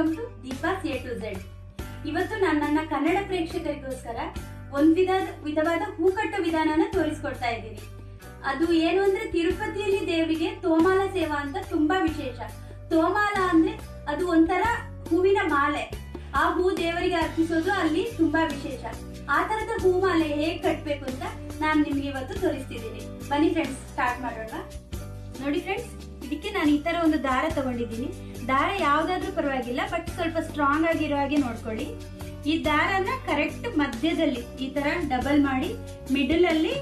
Welcome to Deepa's A to Z ಇವತ್ತು ನಾನು ನನ್ನ ಕನ್ನಡ ಪ್ರೇಕ್ಷಕರಿಗೋಸ್ಕರ ಒಂದ್ ವಿಧ ವಿಧವಾದ ಹೂಕಟ್ಟು ವಿಧಾನನ ತೋರಿಸ್ಕೊಡ್ತಾ ಇದ್ದೀನಿ. ಅದು ಏನು ಅಂದ್ರೆ ತಿರುಪತಿಯಲ್ಲಿ ದೇವರಿಗೆ ತೋಮಾಲ ಸೇವಾ ಅಂತ ತುಂಬಾ ವಿಶೇಷ. ತೋಮಾಲ ಅಂದ್ರೆ ಅದು ಒಂಥರ ಹೂವಿನ ಮಾಲೆ. ಆ ಹೂ ದೇವರಿಗೆ ಅರ್ಪಿಸೋದು ಅಲ್ಲಿ ತುಂಬಾ ವಿಶೇಷ. ಆ ತರದ ಹೂ ಮಾಲೆ ಹೇಗ್ ಕಟ್ಬೇಕು ಅಂತ ನಾನು ನಿಮ್ಗೆ ಇವತ್ತು ತೋರಿಸ್ತಿದ್ದೀನಿ. ಬನ್ನಿ ಫ್ರೆಂಡ್ಸ್ ಸ್ಟಾರ್ಟ್ ಮಾಡೋಣ. ನೋಡಿ ಫ್ರೆಂಡ್ಸ್ ಇದಕ್ಕೆ ನಾನು ಈ ತರ ಒಂದು ದಾರ ತಗೊಂಡಿದ್ದೀನಿ. ದಾರ ಯಾವ್ದಾದ್ರೂ ಪರವಾಗಿಲ್ಲ ಬಟ್ ಸ್ವಲ್ಪ ಸ್ಟ್ರಾಂಗ್ ಆಗಿರೋ ಹಾಗೆ ನೋಡ್ಕೊಳ್ಳಿ. ಈ ದಾರನ ಕರೆಕ್ಟ್ ಮಧ್ಯದಲ್ಲಿ ಈ ತರ ಡಬಲ್ ಮಾಡಿ ಮಿಡಲ್ ಅಲ್ಲಿ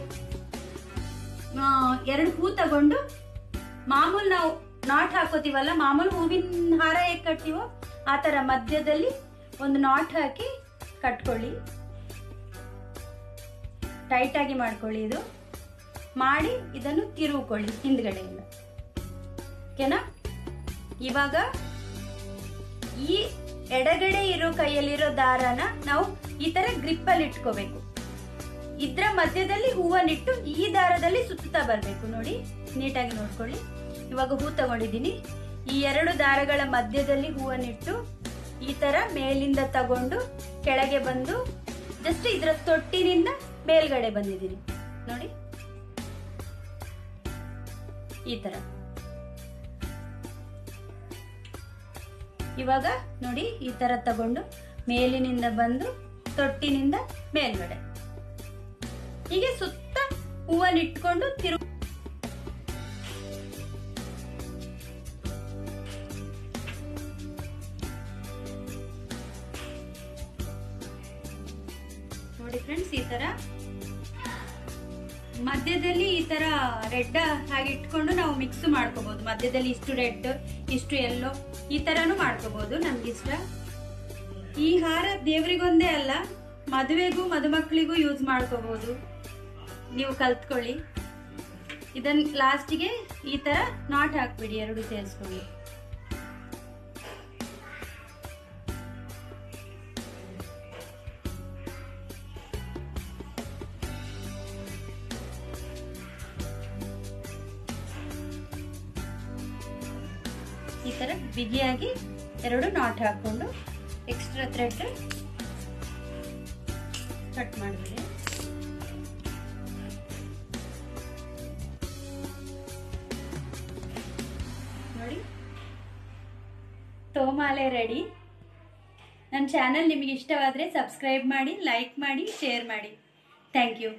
ಎರಡು ಹೂ ತಗೊಂಡು, ಮಾಮೂಲು ನಾವು ನಾಟ್ ಹಾಕೋತೀವಲ್ಲ, ಮಾಮೂಲು ಹೂವಿನ ಹಾರ ಹೇಗೆ ಕಟ್ತೀವೋ ಆ ತರ ಮಧ್ಯದಲ್ಲಿ ಒಂದು ನಾಟ್ ಹಾಕಿ ಕಟ್ಕೊಳ್ಳಿ. ಟೈಟ್ ಆಗಿ ಮಾಡ್ಕೊಳ್ಳಿ ಇದು. ಮಾಡಿ ಇದನ್ನು ತಿರುವುಕೊಳ್ಳಿ ಹಿಂದ್ಗಡೆಯಿಂದ. ಓಕೆನಾ? ಇವಾಗ ಈ ಎಡಗಡೆ ಇರೋ ಕೈಯಲ್ಲಿರೋ ದಾರನ ನಾವು ಈ ತರ ಗ್ರಿಪ್ ಅಲ್ಲಿ ಇಟ್ಕೋಬೇಕು. ಇದ್ರ ಮಧ್ಯದಲ್ಲಿ ಹೂವನ್ನಿಟ್ಟು ಈ ದಾರದಲ್ಲಿ ಸುತ್ತಾ ಬರಬೇಕು. ನೋಡಿ, ನೀಟಾಗಿ ನೋಡ್ಕೊಳ್ಳಿ. ಇವಾಗ ಹೂ ತಗೊಂಡಿದ್ದೀನಿ. ಈ ಎರಡು ದಾರಗಳ ಮಧ್ಯದಲ್ಲಿ ಹೂವನ್ನಿಟ್ಟು ಈ ತರ ಮೇಲಿಂದ ತಗೊಂಡು ಕೆಳಗೆ ಬಂದು ಜಸ್ಟ್ ಇದರ ತೊಟ್ಟಿನಿಂದ ಮೇಲ್ಗಡೆ ಬಂದಿದ್ದೀನಿ. ನೋಡಿ, ಈ ತರ. ಇವಾಗ ನೋಡಿ ಈ ತರ ತಗೊಂಡು ಮೇಲಿನಿಂದ ಬಂದು ತೊಟ್ಟಿನಿಂದ ಮೇಲ್ಗಡೆ. ಹೀಗೆ ಸುತ್ತ ಹೂವನ್ನಿಟ್ಕೊಂಡು ತಿರು ನೋಡಿ ಫ್ರೆಂಡ್ಸ್ ಈ ತರ ಮಧ್ಯದಲ್ಲಿ ಈ ತರ ರೆಡ್ ಹಾಗೆ ಇಟ್ಕೊಂಡು ನಾವು ಮಿಕ್ಸ್ ಮಾಡ್ಕೋಬಹುದು ಮಧ್ಯದಲ್ಲಿ ಇಷ್ಟು ರೆಡ್, ಇಷ್ಟು ಎಲ್ಲೋ ಈ ತರನು ಮಾಡ್ಕೋಬಹುದು ನಮ್ಗಿಷ್ಟ. ಈ ಹಾರ ದೇವರಿಗೊಂದೇ ಅಲ್ಲ, ಮದುವೆಗೂ ಮದುಮಕ್ಕಳಿಗೂ ಯೂಸ್ ಮಾಡ್ಕೋಬಹುದು ನೀವು ಕಲ್ತ್ಕೊಳ್ಳಿ. ಇದನ್ ಲಾಸ್ಟಿಗೆ ಈ ತರ ನಾಟ್ ಹಾಕ್ಬಿಡಿ, ಎರಡು ಸೇರಿಸ್ಕೊಳ್ಳಿ. ಈ ಥರ ಬಿಗಿಯಾಗಿ ಎರಡು ನಾಟ್ ಹಾಕೊಂಡು ಎಕ್ಸ್ಟ್ರಾ ಥ್ರೆಡ್ ಕಟ್ ಮಾಡಿದ್ರಿ ನೋಡಿ. ತೋಮಾಲೆ ರೆಡಿ ನನ್ನ ಚಾನಲ್ ನಿಮಗೆ ಇಷ್ಟವಾದರೆ ಸಬ್ಸ್ಕ್ರೈಬ್ ಮಾಡಿ ಲೈಕ್ ಮಾಡಿ ಶೇರ್ ಮಾಡಿ. Thank you